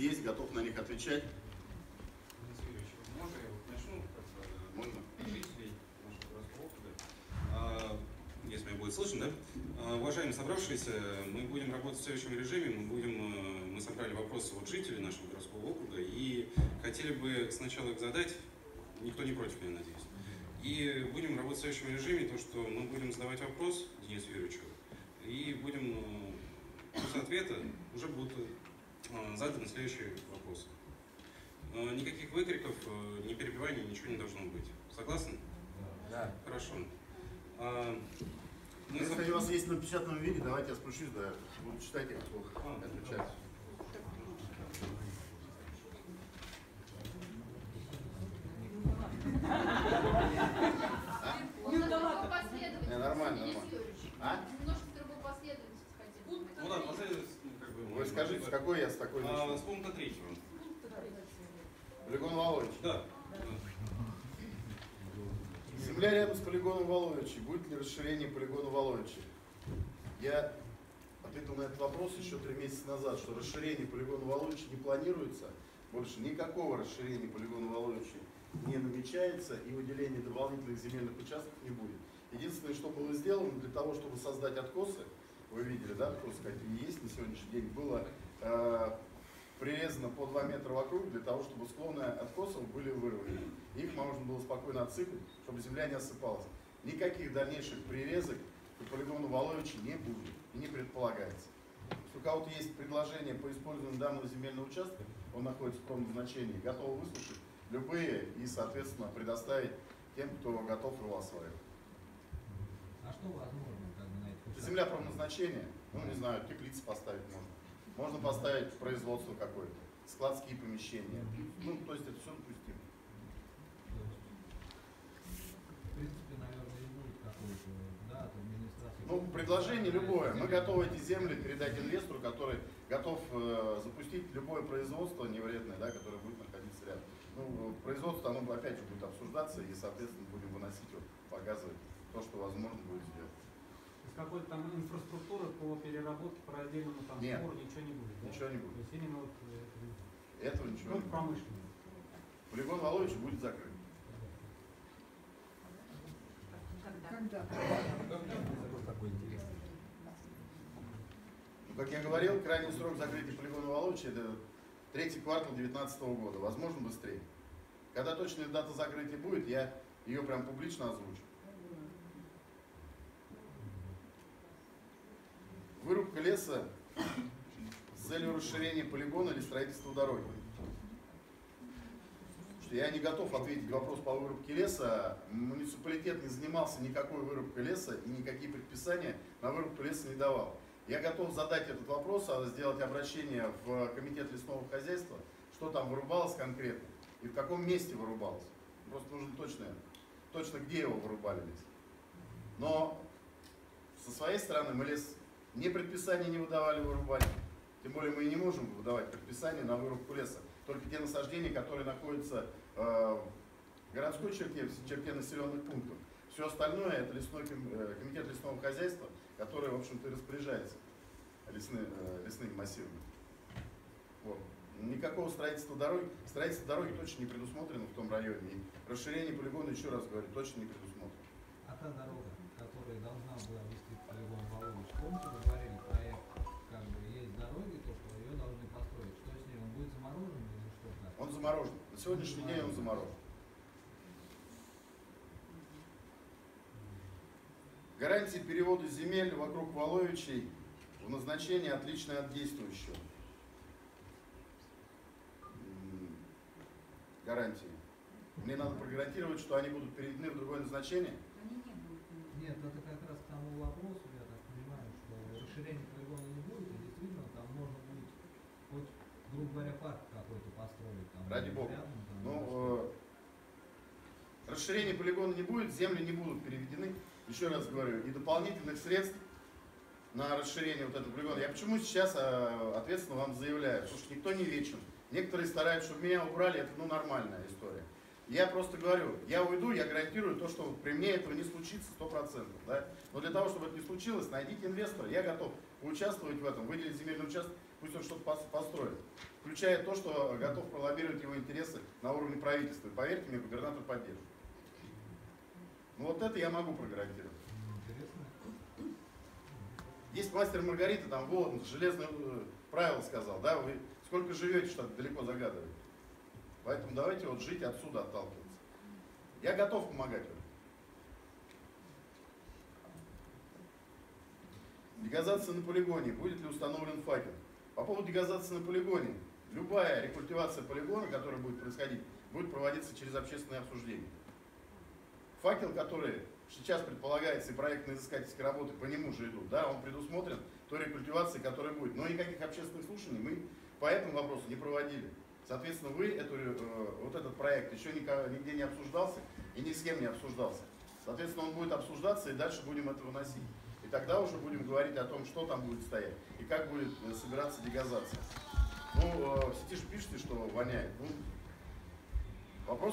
вопросы есть, готов на них отвечать. Если меня будет слышно, да? А, Уважаемые собравшиеся, мы будем работать в следующем режиме. Мы будем, э, мы собрали вопросы от жителей нашего городского округа и хотели бы сначала их задать. Никто не против, я надеюсь. И будем работать в следующем режиме, то что мы будем задавать вопрос Денису Юрьевичу, и будем э, после ответа уже будут заданы следующие вопросы. Э, Никаких выкриков, э, ни перебиваний, ничего не должно быть. Согласны? Да. Хорошо. А, Если у вас есть на печатном виде, давайте я спущусь, да, буду читать и А, отвечать. Он на другой последовательности, Не, нормально, Денис нормально. Юрьевич. А? Немножко в другой последовательности хотим. Ну да, последовательность, ну, как бы... Вы скажите, с какой я с такой А, с пункта третьего. Полигон Волович. Да. Земля рядом с полигоном Воловичи. Будет ли расширение полигона Воловичи? Я ответил на этот вопрос еще три месяца назад, что расширение полигона Воловичи не планируется. Больше никакого расширения полигона Воловичи не намечается и выделения дополнительных земельных участков не будет. Единственное, что было сделано для того, чтобы создать откосы, вы видели, да, откосы какие есть на сегодняшний день, было прирезано по 2 метра вокруг для того, чтобы склоны откосов были выровнены. Их можно было спокойно отсыпать, чтобы земля не осыпалась. Никаких дальнейших прирезок по полигону Воловича не будет и не предполагается. Если у кого-то есть предложение по использованию данного земельного участка, он находится в промназначении, готов выслушать любые и, соответственно, предоставить тем, кто готов его осваивать. А что возможно, как бы на Это земля промназначения, ну не знаю, теплицы поставить можно. Можно поставить производство какое-то, складские помещения. Ну, то есть это все допустимо. В принципе, наверное, и будет какой-то, да, от администрации. Ну, предложение любое. Мы готовы эти земли передать инвестору, который готов э, запустить любое производство невредное, да, которое будет находиться рядом. Ну, производство, оно опять же будет обсуждаться и, соответственно, будем выносить, вот, показывать то, что возможно будет сделать. Какой-то там инфраструктуры по переработке, по раздельному там Нет. сбору ничего не будет. да? Ничего не будет. То есть именно вот э, Этого ничего ну, не будет. промышленность. Полигон Волович будет закрыт. Когда? такой интересный. Ну, как я говорил, крайний срок закрытия полигона Воловича это третий квартал 2019 года, возможно быстрее. Когда точная дата закрытия будет, я ее прям публично озвучу. Вырубка леса с целью расширения полигона или строительства дороги. Я не готов ответить вопрос по вырубке леса. Муниципалитет не занимался никакой вырубкой леса и никакие предписания на вырубку леса не давал. Я готов задать этот вопрос, а сделать обращение в комитет лесного хозяйства, что там вырубалось конкретно и в каком месте вырубалось. Просто нужно точно, точно где его вырубали лес. Но со своей стороны мы лес ни предписания не выдавали вырубать, тем более мы и не можем выдавать предписания на вырубку леса. Только те насаждения, которые находятся э, в городской черте, в черте населенных пунктов. Все остальное это лесной э, комитет лесного хозяйства, который, в общем-то, распоряжается лесны- э, лесными массивами. Вот. Никакого строительства дороги, строительство дороги точно не предусмотрено в том районе. И расширение полигона, еще раз говорю, точно не предусмотрено. А та дорога, которая должна была вести Волович, помните, вы говорили, проект, как бы есть дороги, то, что ее должны построить. Что с ней, он будет заморожен или что так? Он заморожен. На сегодняшний день он заморожен. Гарантии перевода земель вокруг Воловичей в назначение отличные от действующего. Гарантии. Мне надо прогарантировать, что они будут переведены в другое назначение. Они не будут. Нет, это как раз к тому вопросу, я так понимаю, что расширения полигона не будет, и действительно там можно будет хоть, грубо говоря, парк какой-то построить. Там, Ради бога. рядом, там, или Ну, э, расширения полигона не будет, земли не будут переведены. Еще раз говорю, и дополнительных средств на расширение вот этого полигона. Я почему сейчас э, ответственно вам заявляю? Потому что никто не вечен. Некоторые стараются, чтобы меня убрали, это ну нормальная история. Я просто говорю, я уйду, я гарантирую то, что при мне этого не случится 100%. Да? Но для того, чтобы это не случилось, найдите инвестора. Я готов поучаствовать в этом, выделить земельный участок пусть он что-то пос- построит. Включая то, что готов пролоббировать его интересы на уровне правительства. И поверьте мне, губернатор поддержит. Ну вот это я могу прогарантировать. Интересно. Есть мастер Маргарита, там вот железное э, правило сказал, да, вы сколько живете, что так далеко загадываете. Поэтому давайте вот жить отсюда отталкиваться. Я готов помогать вам. Дегазация на полигоне. Будет ли установлен факел? По поводу дегазации на полигоне. Любая рекультивация полигона, которая будет происходить, будет проводиться через общественное обсуждение. Факел, который сейчас предполагается и проектно-изыскательские работы по нему же идут, да, он предусмотрен той рекультивацией, которая будет. Но никаких общественных слушаний мы по этому вопросу не проводили. Соответственно, вы эту, э, вот этот проект еще нигде не обсуждался и ни с кем не обсуждался. Соответственно, он будет обсуждаться и дальше будем это выносить. И тогда уже будем говорить о том, что там будет стоять и как будет э, собираться дегазация. Ну, э, в сети же пишете, что воняет. Ну, вопрос